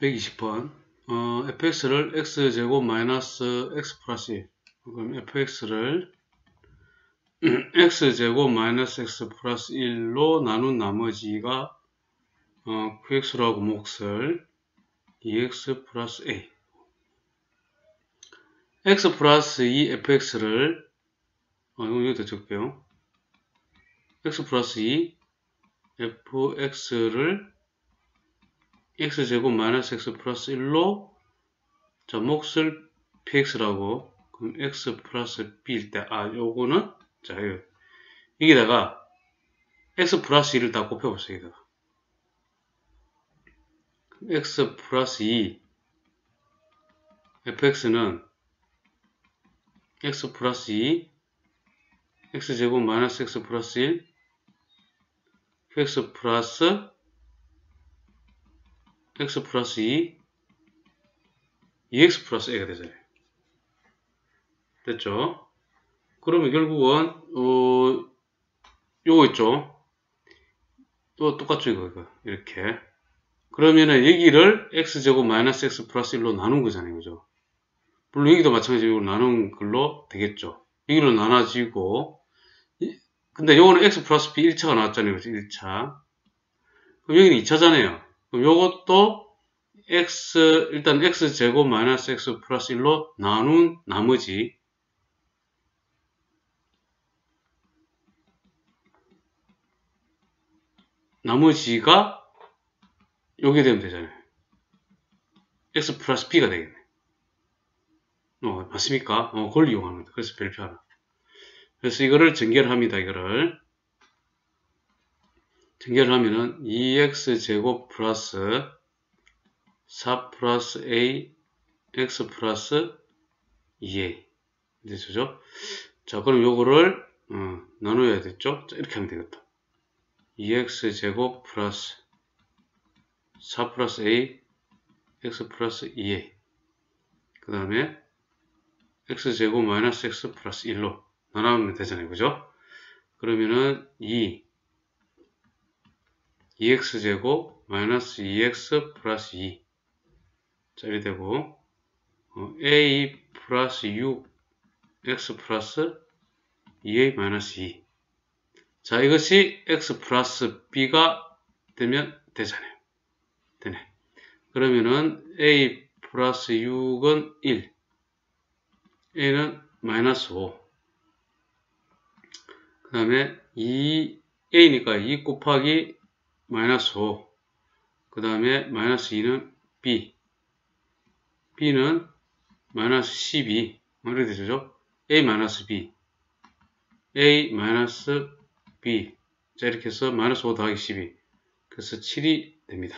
120번. 어, fx를 x제곱 마이너스 x 플러스 1 그럼 fx를 x제곱 마이너스 x 플러스 1로 나눈 나머지가 어, qx로 하고 몫을 2x 플러스 a. x 플러스 2 fx를 어, 여기다 적게요. x 플러스 2 fx를 x제곱 마이너스 x 플러스 1로 자 몫을 px라고. 그럼 x 플러스 b일 때 아 요거는 자 여기다가 x 플러스 2를 다 곱해보세요 여기다가. x 플러스 2 fx는 x 플러스 2 x제곱 마이너스 x 플러스 1 qx 플러스 x 플러스 2 2x 플러스 a가 되잖아요. 됐죠? 그러면 결국은 어, 요거 있죠? 또 똑같죠 이거, 이거 이렇게 그러면은 여기를 x제곱 마이너스 x 플러스 1로 나눈 거잖아요 그죠? 물론 여기도 마찬가지로 나눈 걸로 되겠죠 여기로 나눠지고 근데 요거는 x 플러스 b 1차가 나왔잖아요 그죠? 1차 그럼 여기는 2차잖아요 그럼 요것도 x 일단 x 제곱 마이너스 x 플러스 1로 나눈 나머지 나머지가 요게 되면 되잖아요. x 플러스 b가 되겠네. 어, 맞습니까? 어, 그걸 이용하는 거다. 그래서 별표 하나. 그래서 이거를 전개를 합니다. 이거를. 전개를 하면은 2x 제곱 플러스 4 플러스 a x 플러스 2a 되죠? 자 그럼 요거를 어, 나눠야 됐죠? 자, 이렇게 하면 되겠다. 2x 제곱 플러스 4 플러스 a x 플러스 2a 그 다음에 x 제곱 마이너스 x 플러스 1로 나눠면 되잖아요. 그죠? 그러면은 2 2x제곱 마이너스 2x 플러스 2 자, 이렇게 되고 어, a 플러스 6 x 플러스 2a 마이너스 2 자, 이것이 x 플러스 b가 되면 되잖아요. 되네. 그러면은 a 플러스 6은 1 a는 마이너스 5 그 다음에 2a니까 2 곱하기 마이너스 5. 그 다음에 마이너스 2는 B. B는 마이너스 12. 이렇게 되죠? A 마이너스 B. A 마이너스 B. 자, 이렇게 해서 마이너스 5 더하기 12. 그래서 7이 됩니다.